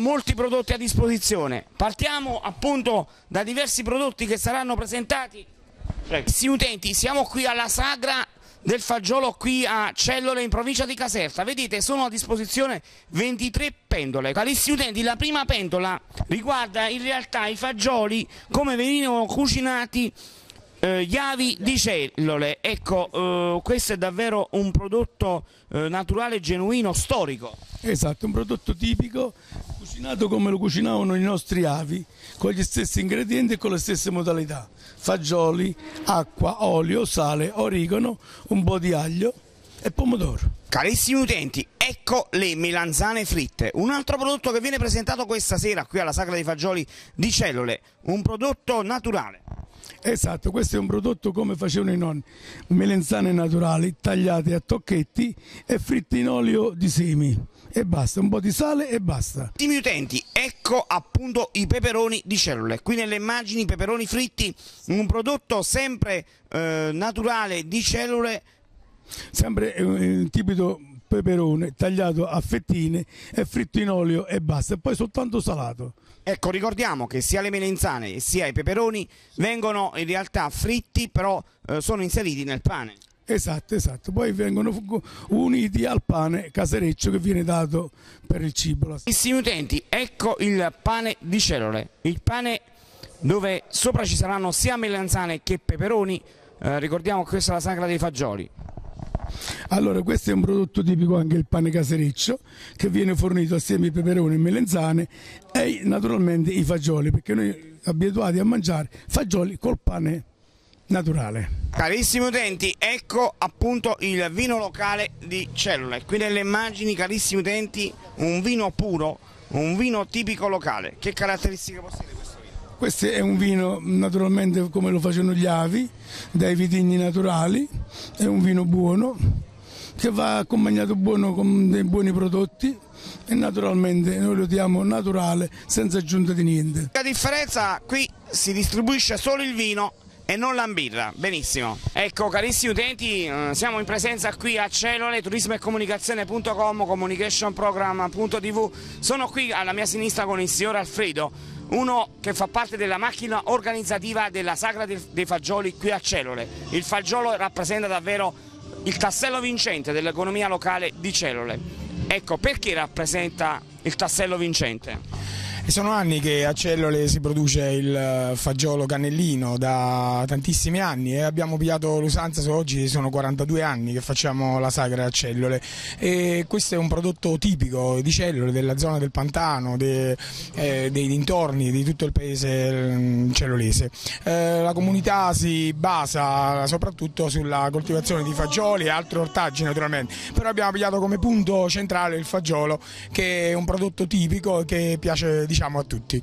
sono molti prodotti a disposizione. Partiamo appunto da diversi prodotti che saranno presentati. Sì, utenti, siamo qui alla sagra del fagiolo qui a Cellole in provincia di Caserta. Vedete, sono a disposizione 23 pendole. Carissimi utenti, la prima pentola riguarda in realtà i fagioli come venivano cucinati eh, gli avi di cellule, ecco, eh, questo è davvero un prodotto eh, naturale, genuino, storico. Esatto, un prodotto tipico, cucinato come lo cucinavano i nostri avi, con gli stessi ingredienti e con le stesse modalità. Fagioli, acqua, olio, sale, origano, un po' di aglio e pomodoro. Carissimi utenti, ecco le melanzane fritte, un altro prodotto che viene presentato questa sera qui alla Sagra dei Fagioli di Cellule, un prodotto naturale. Esatto, questo è un prodotto come facevano i nonni, melenzane naturali tagliate a tocchetti e fritte in olio di semi e basta, un po' di sale e basta. Ottimi utenti, ecco appunto i peperoni di cellule, qui nelle immagini i peperoni fritti, un prodotto sempre eh, naturale di cellule. Sempre un tipico peperone tagliato a fettine e fritto in olio e basta, e poi soltanto salato. Ecco, ricordiamo che sia le melenzane sia i peperoni vengono in realtà fritti, però eh, sono inseriti nel pane. Esatto, esatto, poi vengono uniti al pane casereccio che viene dato per il cibo. Carissimi utenti, ecco il pane di cellule, il pane dove sopra ci saranno sia melenzane che peperoni, eh, ricordiamo che questa è la sagra dei fagioli. Allora, questo è un prodotto tipico anche il pane casereccio che viene fornito assieme ai peperoni e melenzane e naturalmente i fagioli, perché noi abituati a mangiare fagioli col pane naturale. Carissimi utenti, ecco appunto il vino locale di Cellule. Qui nelle immagini, carissimi utenti, un vino puro, un vino tipico locale. Che caratteristiche possiede questo vino? Questo è un vino naturalmente come lo facevano gli avi, dai vitigni naturali, è un vino buono che va accompagnato buono con dei buoni prodotti e naturalmente noi lo diamo naturale senza aggiunta di niente. La differenza qui si distribuisce solo il vino e non l'ambirra, benissimo. Ecco carissimi utenti, eh, siamo in presenza qui a Celole, turismo e comunicazione.com, communicationprogram.tv, sono qui alla mia sinistra con il signor Alfredo, uno che fa parte della macchina organizzativa della Sagra dei Fagioli qui a Celole. Il fagiolo rappresenta davvero il tassello vincente dell'economia locale di Celole. Ecco, perché rappresenta il tassello vincente? Sono anni che a Cellole si produce il eh, fagiolo cannellino da tantissimi anni e abbiamo pigliato l'usanza, oggi sono 42 anni che facciamo la sagra a Cellole e questo è un prodotto tipico di Cellole, della zona del Pantano, de, eh, dei dintorni, di tutto il paese mm, cellolese. Eh, la comunità si basa soprattutto sulla coltivazione di fagioli e altri ortaggi naturalmente, però abbiamo pigliato come punto centrale il fagiolo che è un prodotto tipico che piace diciamo, a tutti.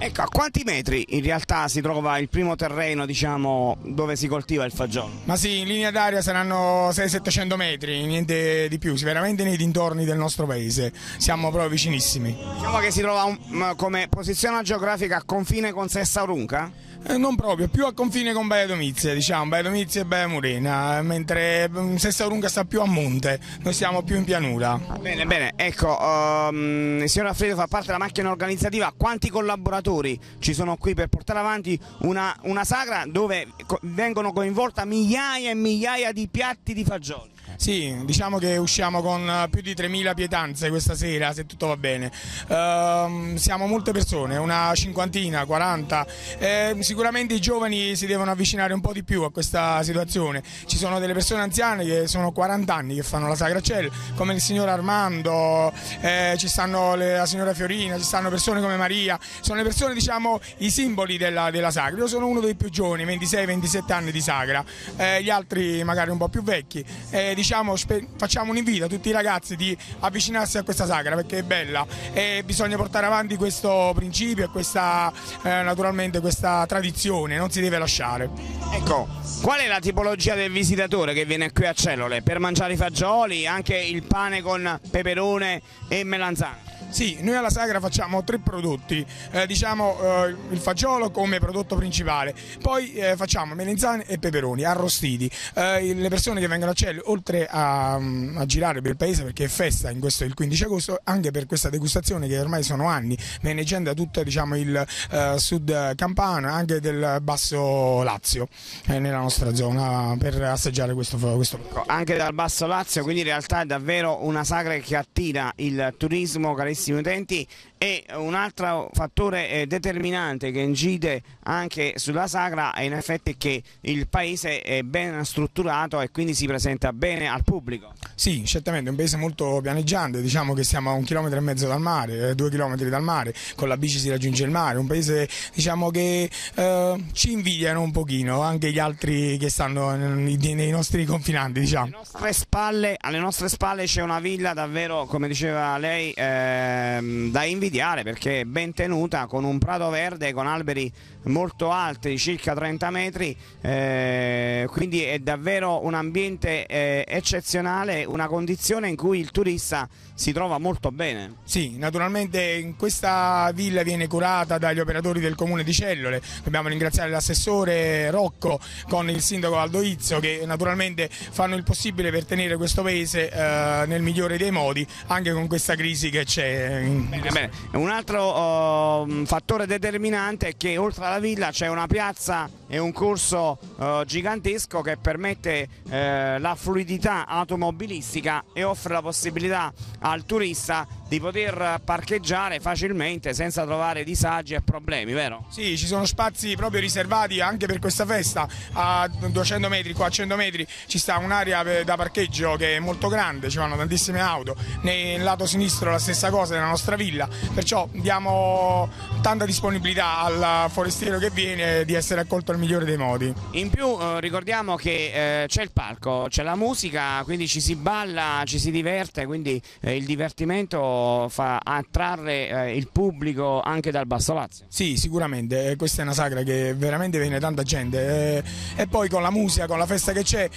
Ecco, a quanti metri in realtà si trova il primo terreno diciamo, dove si coltiva il fagiolo? Ma sì, in linea d'aria saranno 600-700 metri, niente di più, veramente nei dintorni del nostro paese, siamo proprio vicinissimi. Diciamo che si trova un, come posizione geografica a confine con Sessa Urunca? Eh, non proprio, più a confine con Baia Domizia, diciamo, Baia Domizia e Baia Murena, mentre mm, Sessa Urunga sta più a monte, noi siamo più in pianura. Bene, bene, ecco, um, il signor Alfredo fa parte della macchina organizzativa, quanti collaboratori ci sono qui per portare avanti una, una sagra dove vengono coinvolta migliaia e migliaia di piatti di fagioli? Sì, diciamo che usciamo con eh, più di 3.000 pietanze questa sera, se tutto va bene. Uh, siamo molte persone, una cinquantina, 40. Eh, sicuramente i giovani si devono avvicinare un po' di più a questa situazione. Ci sono delle persone anziane che sono 40 anni che fanno la Sagra Ciel, come il signor Armando, eh, ci stanno le, la signora Fiorina, ci stanno persone come Maria. Sono le persone, diciamo, i simboli della, della Sagra. Io sono uno dei più giovani, 26-27 anni di Sagra, eh, gli altri magari un po' più vecchi. Eh, diciamo, facciamo un invito a tutti i ragazzi di avvicinarsi a questa sagra perché è bella e bisogna portare avanti questo principio e questa, eh, naturalmente questa tradizione, non si deve lasciare. Ecco, qual è la tipologia del visitatore che viene qui a Cellole per mangiare i fagioli, anche il pane con peperone e melanzane? Sì, noi alla Sagra facciamo tre prodotti, eh, diciamo eh, il fagiolo come prodotto principale, poi eh, facciamo melanzane e peperoni arrostiti. Eh, le persone che vengono a Cello, oltre a, a, girare per il paese perché è festa in questo il 15 agosto, anche per questa degustazione che ormai sono anni, veneggiando da tutto diciamo, il eh, sud campano, anche del basso Lazio, eh, nella nostra zona, per assaggiare questo, questo. Anche dal basso Lazio, quindi in realtà è davvero una sagra che attira il turismo carissimo carissimi utenti e un altro fattore eh, determinante che incide anche sulla sagra è in effetti che il paese è ben strutturato e quindi si presenta bene al pubblico. Sì, certamente, è un paese molto pianeggiante, diciamo che siamo a un chilometro e mezzo dal mare, eh, due chilometri dal mare, con la bici si raggiunge il mare, un paese diciamo che eh, ci invidiano un pochino anche gli altri che stanno nei nostri confinanti. Diciamo. Alle, nostre spalle, alle nostre spalle c'è una villa davvero, come diceva lei, ehm, da invidiare invidiare perché è ben tenuta con un prato verde con alberi molto alti circa 30 metri eh, quindi è davvero un ambiente eh, eccezionale una condizione in cui il turista si trova molto bene sì naturalmente in questa villa viene curata dagli operatori del comune di Cellole dobbiamo ringraziare l'assessore Rocco con il sindaco Aldo Izzo che naturalmente fanno il possibile per tenere questo paese eh, nel migliore dei modi anche con questa crisi che c'è bene, bene. Un altro oh, fattore determinante è che oltre alla villa c'è una piazza e un corso oh, gigantesco che permette eh, la fluidità automobilistica e offre la possibilità al turista di poter parcheggiare facilmente senza trovare disagi e problemi, vero? Sì, ci sono spazi proprio riservati anche per questa festa, a 200 metri, qua a 100 metri ci sta un'area da parcheggio che è molto grande, ci vanno tantissime auto, nel lato sinistro la stessa cosa nella nostra villa, perciò diamo tanta disponibilità al forestiero che viene di essere accolto al migliore dei modi. In più eh, ricordiamo che eh, c'è il palco, c'è la musica, quindi ci si balla, ci si diverte, quindi eh, il divertimento fa attrarre il pubblico anche dal Basso Lazio. Sì, sicuramente, questa è una sagra che veramente viene tanta gente e poi con la musica, con la festa che c'è,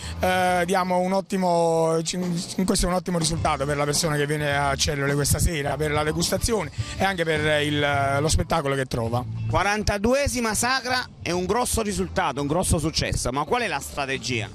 diamo un ottimo, questo è un ottimo risultato per la persona che viene a Cellule questa sera, per la degustazione e anche per il, lo spettacolo che trova. 42esima sagra è un grosso risultato, un grosso successo, ma qual è la strategia?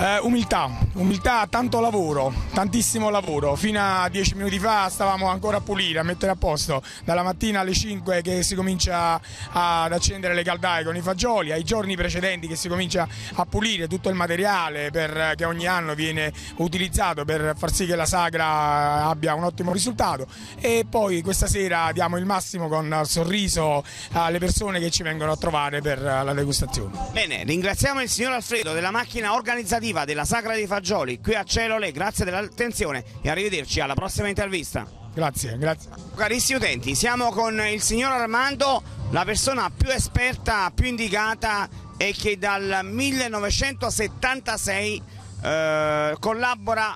Eh, umiltà, umiltà, tanto lavoro, tantissimo lavoro. Fino a dieci minuti fa stavamo ancora a pulire, a mettere a posto. Dalla mattina alle 5 che si comincia ad accendere le caldaie con i fagioli, ai giorni precedenti che si comincia a pulire tutto il materiale per, che ogni anno viene utilizzato per far sì che la sagra abbia un ottimo risultato. E poi questa sera diamo il massimo con sorriso alle persone che ci vengono a trovare per la degustazione. Bene, ringraziamo il signor Alfredo della macchina organizzativa esclusiva della Sagra dei Fagioli qui a Celole, grazie dell'attenzione e arrivederci alla prossima intervista. Grazie, grazie. Carissimi utenti, siamo con il signor Armando, la persona più esperta, più indicata e che dal 1976 eh, collabora,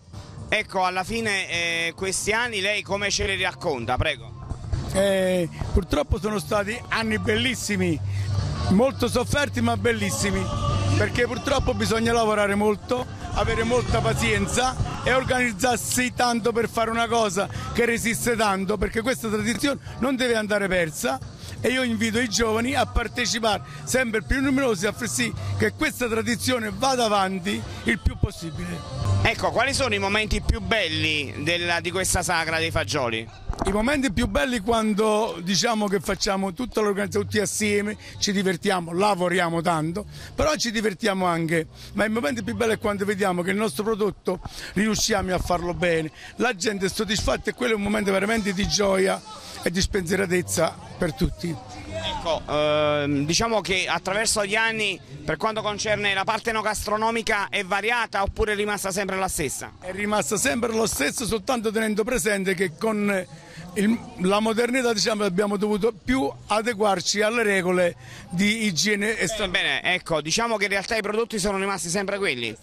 ecco alla fine eh, questi anni lei come ce li racconta, prego. Eh, purtroppo sono stati anni bellissimi, molto sofferti ma bellissimi perché purtroppo bisogna lavorare molto, avere molta pazienza e organizzarsi tanto per fare una cosa che resiste tanto, perché questa tradizione non deve andare persa e io invito i giovani a partecipare sempre più numerosi a far sì che questa tradizione vada avanti il più possibile. Ecco, quali sono i momenti più belli della, di questa sagra dei fagioli? I momenti più belli quando diciamo che facciamo tutta l'organizzazione tutti assieme, ci divertiamo, lavoriamo tanto, però ci divertiamo anche, ma il momento più bello è quando vediamo che il nostro prodotto riusciamo a farlo bene, la gente è soddisfatta e quello è un momento veramente di gioia e di spensieratezza per tutti. Ecco, ehm, diciamo che attraverso gli anni per quanto concerne la parte enogastronomica è variata oppure è rimasta sempre la stessa? È rimasta sempre lo stesso soltanto tenendo presente che con il, la modernità diciamo, abbiamo dovuto più adeguarci alle regole di igiene e salute. Bene, ecco, diciamo che in realtà i prodotti sono rimasti sempre quelli.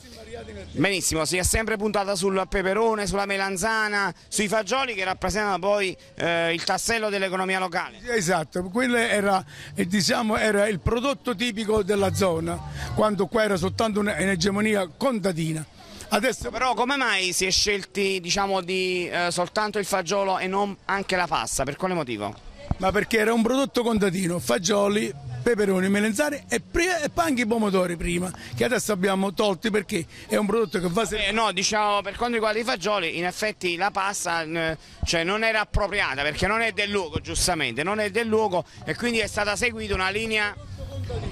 Benissimo, si è sempre puntata sul peperone, sulla melanzana, sui fagioli che rappresentano poi eh, il tassello dell'economia locale. Esatto, quello era, eh, diciamo, era, il prodotto tipico della zona, quando qua era soltanto un'egemonia contadina Adesso Però come mai si è scelti diciamo di eh, soltanto il fagiolo e non anche la pasta? Per quale motivo? ma perché era un prodotto contadino, fagioli, peperoni, melenzane e, e anche i pomodori prima, che adesso abbiamo tolti perché è un prodotto che va sempre... Eh, no, diciamo per quanto riguarda i fagioli, in effetti la pasta cioè, non era appropriata perché non è del luogo, giustamente, non è del luogo e quindi è stata seguita una linea,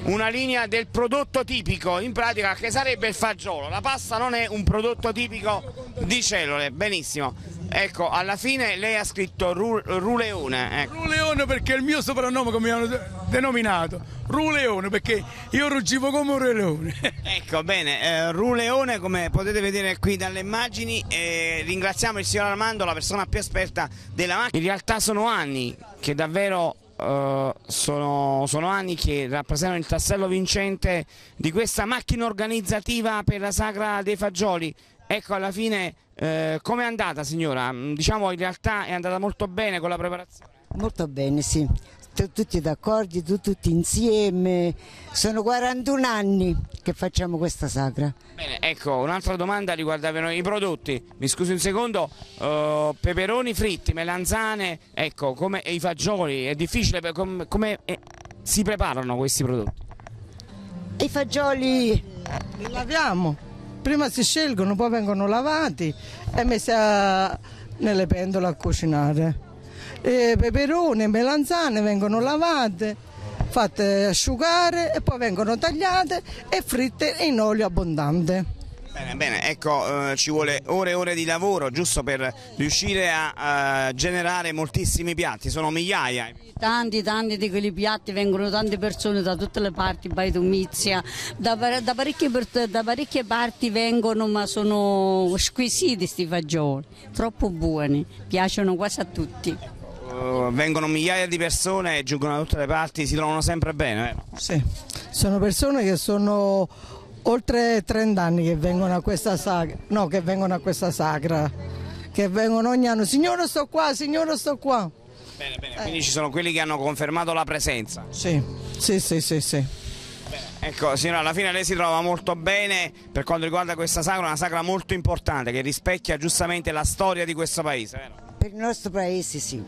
una linea del prodotto tipico, in pratica che sarebbe il fagiolo. La pasta non è un prodotto tipico di cellule, benissimo. Ecco, alla fine lei ha scritto Ru, Ruleone. Ecco. Ruleone perché è il mio soprannome come mi hanno de- denominato, Ruleone perché io ruggivo come un Re Leone. Ecco, bene, eh, Ruleone come potete vedere qui dalle immagini, eh, ringraziamo il signor Armando, la persona più esperta della macchina. In realtà sono anni che davvero eh, sono, sono anni che rappresentano il tassello vincente di questa macchina organizzativa per la sagra dei fagioli. Ecco, alla fine, eh, come è andata signora? Mm, Diciamo in realtà è andata molto bene con la preparazione. Molto bene, sì. Tu- Tutti d'accordo, tu- tutti insieme. Sono 41 anni che facciamo questa sagra. Bene, ecco, un'altra domanda riguardavano i prodotti. Mi scusi un secondo, eh, peperoni fritti, melanzane, ecco, come i fagioli, è difficile per- com- come eh, si preparano questi prodotti? I fagioli Li laviamo, prima si scelgono, poi vengono lavati e messi a- nelle pentole a cucinare. E peperoni melanzane vengono lavate, fatte asciugare e poi vengono tagliate e fritte in olio abbondante. Bene, bene, ecco, eh, ci vuole ore e ore di lavoro giusto per riuscire a, eh, generare moltissimi piatti, sono migliaia. Tanti, tanti di quei piatti vengono tante persone da tutte le parti, Baitumizia, da, da parecchie, da parecchie parti vengono, ma sono squisiti questi fagioli, troppo buoni, piacciono quasi a tutti. Eh, vengono migliaia di persone, giungono da tutte le parti, si trovano sempre bene. vero? Sì, sono persone che sono oltre 30 anni che vengono a questa sagra, no, che vengono a questa sagra, che vengono ogni anno, signore sto qua, signore sto qua. Bene, bene, quindi ci sono quelli che hanno confermato la presenza. Sì, sì, sì, sì, sì. Ecco, signora, alla fine lei si trova molto bene per quanto riguarda questa sagra, una sagra molto importante che rispecchia giustamente la storia di questo paese, vero? per il nostro paese sì.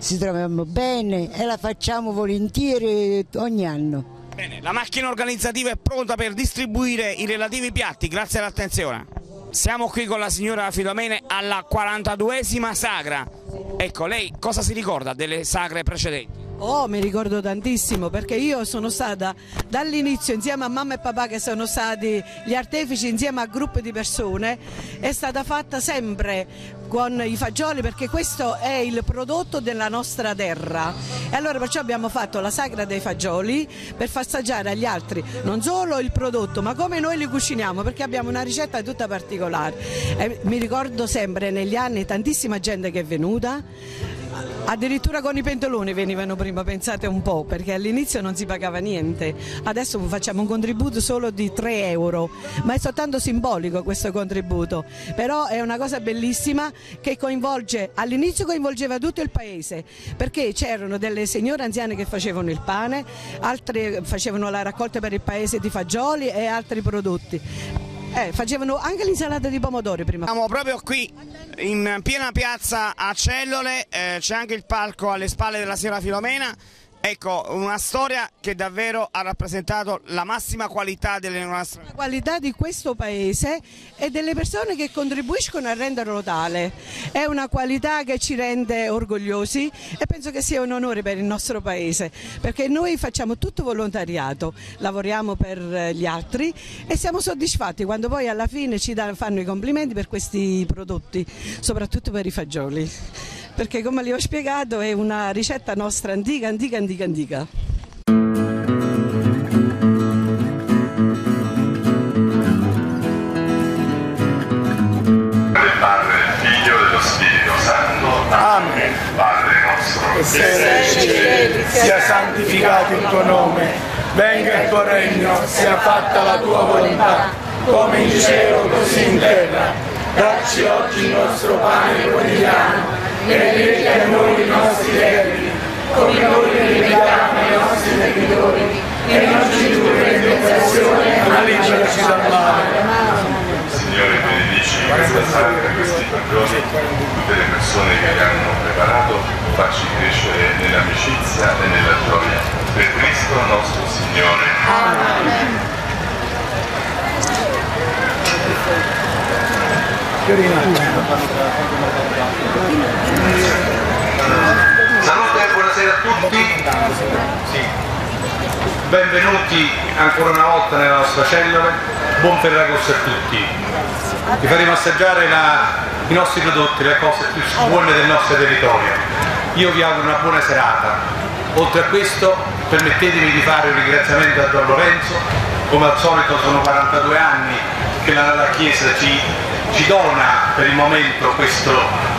Ci troviamo bene e la facciamo volentieri ogni anno. Bene, la macchina organizzativa è pronta per distribuire i relativi piatti, grazie all'attenzione. Siamo qui con la signora Filomene alla 42esima sagra. Ecco, lei cosa si ricorda delle sagre precedenti? Oh, mi ricordo tantissimo perché io sono stata dall'inizio insieme a mamma e papà che sono stati gli artefici insieme a gruppi di persone, è stata fatta sempre con i fagioli perché questo è il prodotto della nostra terra. E allora perciò abbiamo fatto la sagra dei fagioli per far assaggiare agli altri non solo il prodotto ma come noi li cuciniamo perché abbiamo una ricetta tutta particolare. E mi ricordo sempre negli anni tantissima gente che è venuta Addirittura con i pentoloni venivano prima, pensate un po', perché all'inizio non si pagava niente. Adesso facciamo un contributo solo di 3 euro, ma è soltanto simbolico questo contributo. Però è una cosa bellissima che coinvolge, all'inizio coinvolgeva tutto il paese, perché c'erano delle signore anziane che facevano il pane, altre facevano la raccolta per il paese di fagioli e altri prodotti. Eh, facevano anche l'insalata di pomodori prima. Siamo proprio qui in piena piazza a Cellole, eh, c'è anche il palco alle spalle della signora Filomena. Ecco, una storia che davvero ha rappresentato la massima qualità delle nostre... La qualità di questo paese e delle persone che contribuiscono a renderlo tale. È una qualità che ci rende orgogliosi e penso che sia un onore per il nostro paese, perché noi facciamo tutto volontariato, lavoriamo per gli altri e siamo soddisfatti quando poi alla fine ci fanno i complimenti per questi prodotti, soprattutto per i fagioli. Perché come vi ho spiegato è una ricetta nostra antica, antica, antica, antica. del Padre, del Figlio e dello Spirito Santo. Amen. Padre nostro, che sei nei cieli, sia santificato il tuo nome, venga il tuo regno, sia fatta la tua volontà, come in cielo così in terra. Dacci oggi il nostro pane quotidiano e rimetti a noi i nostri debiti, come noi rimettiamo ai nostri debitori, e non ci indurre in tentazione, ma liberaci dal male. Signore parte questi fagioli tutte le persone che li hanno preparato farci crescere nell'amicizia e nella gioia. Per Cristo nostro Signore. Amen. Salute e buonasera a tutti. Benvenuti ancora una volta nella nostra cellula. Buon Ferragosto a tutti. Vi faremo assaggiare la, i nostri prodotti, le cose più buone del nostro territorio. Io vi auguro una buona serata. Oltre a questo permettetemi di fare un ringraziamento a Don Lorenzo. Come al solito sono 42 anni che la, la Chiesa ci ci dona per il momento questo,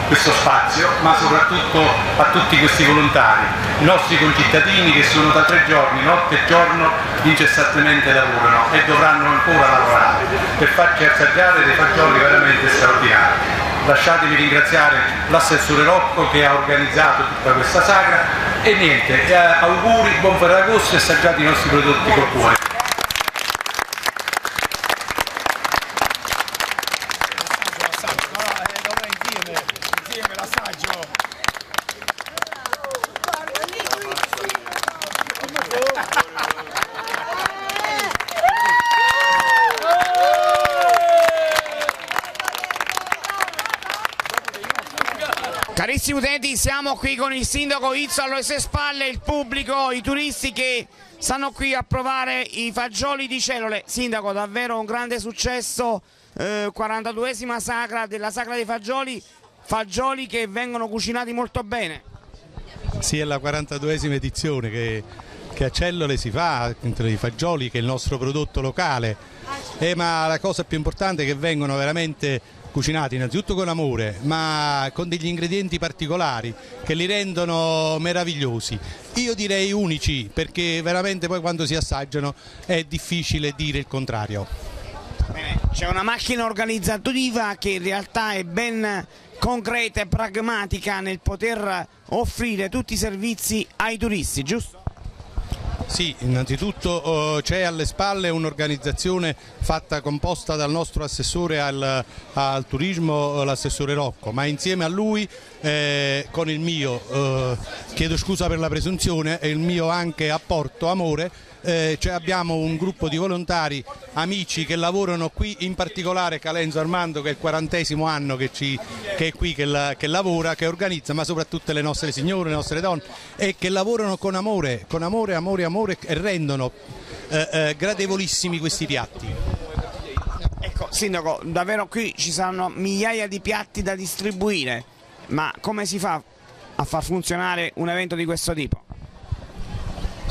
questo, spazio, ma soprattutto a tutti questi volontari, i nostri concittadini che sono da tre giorni, notte e giorno, incessantemente lavorano e dovranno ancora lavorare per farci assaggiare dei fagioli veramente straordinari. Lasciatemi ringraziare l'assessore Rocco che ha organizzato tutta questa sagra e niente, eh, auguri, buon Ferragosto e assaggiate i nostri prodotti col cuore. Carissimi utenti, siamo qui con il sindaco Izzo alle sue spalle, il pubblico, i turisti che stanno qui a provare i fagioli di Celole. Sindaco, davvero un grande successo, eh, 42esima sagra della Sagra dei Fagioli, fagioli che vengono cucinati molto bene. Sì, è la 42esima edizione che, che a Cellole si fa, entre i fagioli che è il nostro prodotto locale, eh, ma la cosa più importante è che vengono veramente cucinati innanzitutto con amore ma con degli ingredienti particolari che li rendono meravigliosi io direi unici perché veramente poi quando si assaggiano è difficile dire il contrario c'è una macchina organizzativa che in realtà è ben concreta e pragmatica nel poter offrire tutti i servizi ai turisti giusto? Sì, innanzitutto uh, c'è alle spalle un'organizzazione fatta composta dal nostro assessore al, al turismo, l'assessore Rocco, ma insieme a lui eh, con il mio, eh, chiedo scusa per la presunzione, e il mio anche apporto amore, eh, cioè abbiamo un gruppo di volontari, amici che lavorano qui, in particolare Calenzo Armando che è il quarantesimo anno che, ci, che è qui, che, la, che, lavora, che organizza, ma soprattutto le nostre signore, le nostre donne e che lavorano con amore, con amore, amore, amore e rendono eh, eh, gradevolissimi questi piatti. Ecco, Sindaco, davvero qui ci saranno migliaia di piatti da distribuire, ma come si fa a far funzionare un evento di questo tipo?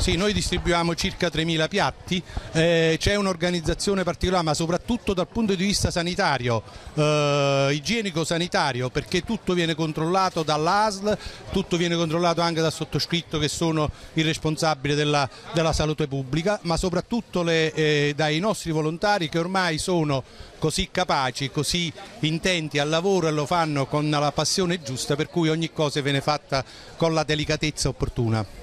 Sì, noi distribuiamo circa 3.000 piatti, eh, c'è un'organizzazione particolare ma soprattutto dal punto di vista sanitario, eh, igienico-sanitario perché tutto viene controllato dall'ASL, tutto viene controllato anche dal sottoscritto che sono il responsabile della, della salute pubblica ma soprattutto le, eh, dai nostri volontari che ormai sono così capaci, così intenti al lavoro e lo fanno con la passione giusta per cui ogni cosa viene fatta con la delicatezza opportuna.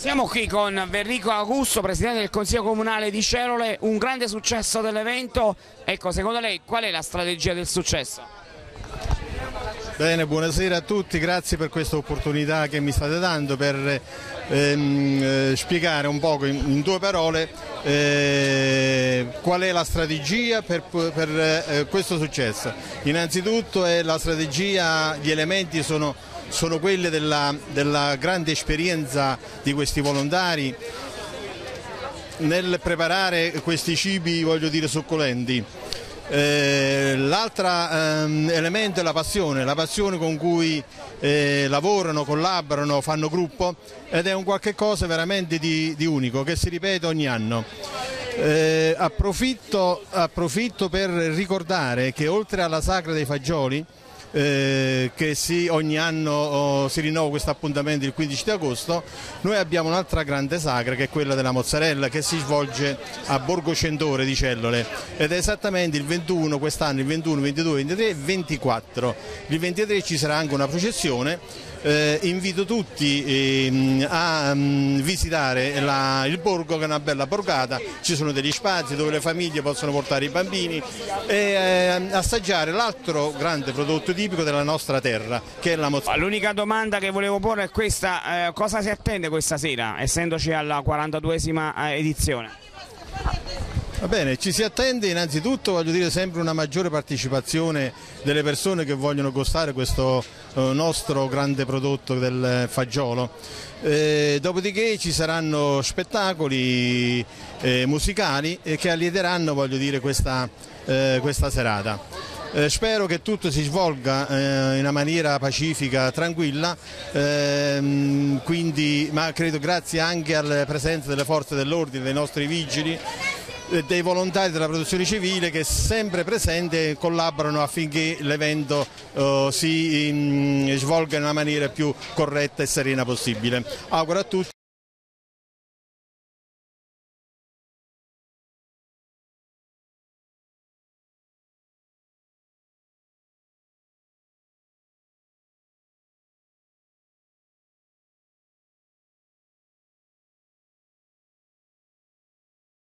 Siamo qui con Verrico Augusto, Presidente del Consiglio Comunale di Cerole, un grande successo dell'evento, ecco secondo lei qual è la strategia del successo? Bene, buonasera a tutti, grazie per questa opportunità che mi state dando per ehm, eh, spiegare un poco in, in due parole eh, qual è la strategia per, per eh, questo successo. Innanzitutto è la strategia, gli elementi sono sono quelle della, della grande esperienza di questi volontari nel preparare questi cibi voglio dire succulenti. Eh, L'altro ehm, elemento è la passione, la passione con cui eh, lavorano, collaborano, fanno gruppo ed è un qualche cosa veramente di, di unico che si ripete ogni anno. Eh, approfitto, approfitto per ricordare che oltre alla Sacra dei Fagioli eh, che si, ogni anno oh, si rinnova questo appuntamento il 15 di agosto, noi abbiamo un'altra grande sagra che è quella della mozzarella che si svolge a Borgo Centore di Cellole ed è esattamente il 21 quest'anno, il 21, 22, 23 e 24. Il 23 ci sarà anche una processione. Eh, invito tutti eh, a um, visitare la, il borgo che è una bella borgata, ci sono degli spazi dove le famiglie possono portare i bambini e eh, assaggiare l'altro grande prodotto tipico della nostra terra che è la mozzarella. L'unica domanda che volevo porre è questa, eh, cosa si attende questa sera essendoci alla 42esima eh, edizione? Va bene, ci si attende innanzitutto voglio dire sempre una maggiore partecipazione delle persone che vogliono gustare questo eh, nostro grande prodotto del fagiolo. Eh, dopodiché ci saranno spettacoli eh, musicali che allieteranno voglio dire, questa, eh, questa serata. Eh, spero che tutto si svolga eh, in una maniera pacifica, tranquilla, ehm, quindi, ma credo grazie anche alla presenza delle forze dell'ordine, dei nostri vigili dei volontari della protezione civile che sempre presenti collaborano affinché l'evento uh, si in, svolga in una maniera più corretta e serena possibile. Auguro a tutti